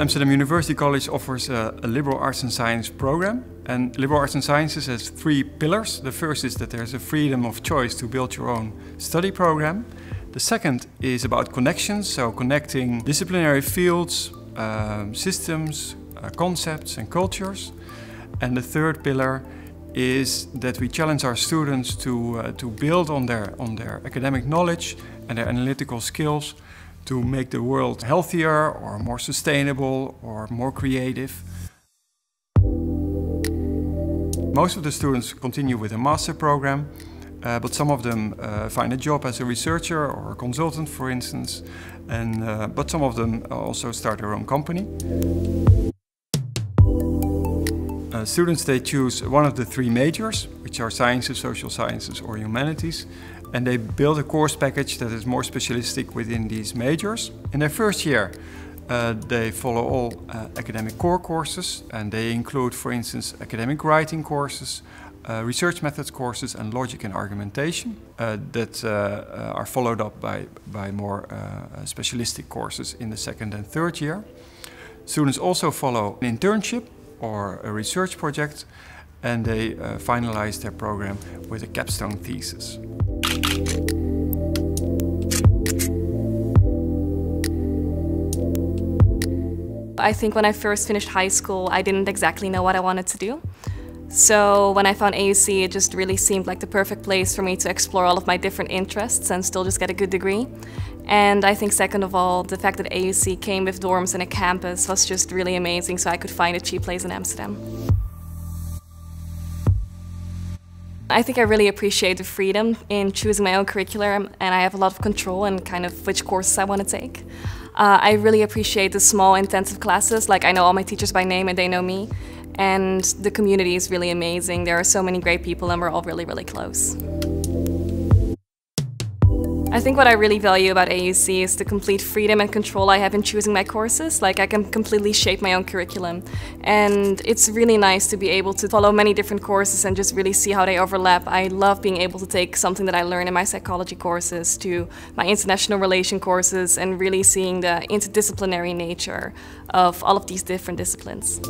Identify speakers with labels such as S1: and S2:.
S1: Amsterdam University College offers a, a, liberal arts and science program. And liberal arts and sciences has three pillars. The first is that there's a freedom of choice to build your own study program. The second is about connections, so connecting disciplinary fields, um, systems, uh, concepts and cultures. And the third pillar is that we challenge our students to, uh, to build on their, on their academic knowledge and their analytical skills to make the world healthier or more sustainable or more creative. Most of the students continue with a master program, uh, but some of them uh, find a job as a researcher or a consultant, for instance, and, uh, but some of them also start their own company. Uh, students, they choose one of the three majors, which are sciences, social sciences or humanities, and they build a course package that is more specialistic within these majors. In their first year, uh, they follow all uh, academic core courses and they include, for instance, academic writing courses, uh, research methods courses and logic and argumentation uh, that uh, uh, are followed up by, by more specialistic courses in the second and third year. Students also follow an internship or a research project and they finalize their program with a capstone thesis.
S2: I think when I first finished high school, I didn't exactly know what I wanted to do. So when I found AUC, it just really seemed like the perfect place for me to explore all of my different interests and still just get a good degree. And I think second of all, the fact that AUC came with dorms and a campus was just really amazing so I could find a cheap place in Amsterdam. I think I really appreciate the freedom in choosing my own curriculum and I have a lot of control in kind of which courses I want to take. Uh, I really appreciate the small intensive classes, like I know all my teachers by name and they know me. And the community is really amazing. There are so many great people and we're all really, really close. I think what I really value about AUC is the complete freedom and control I have in choosing my courses. Like I can completely shape my own curriculum. And it's really nice to be able to follow many different courses and just really see how they overlap. I love being able to take something that I learn in my psychology courses to my international relation courses and really seeing the interdisciplinary nature of all of these different disciplines.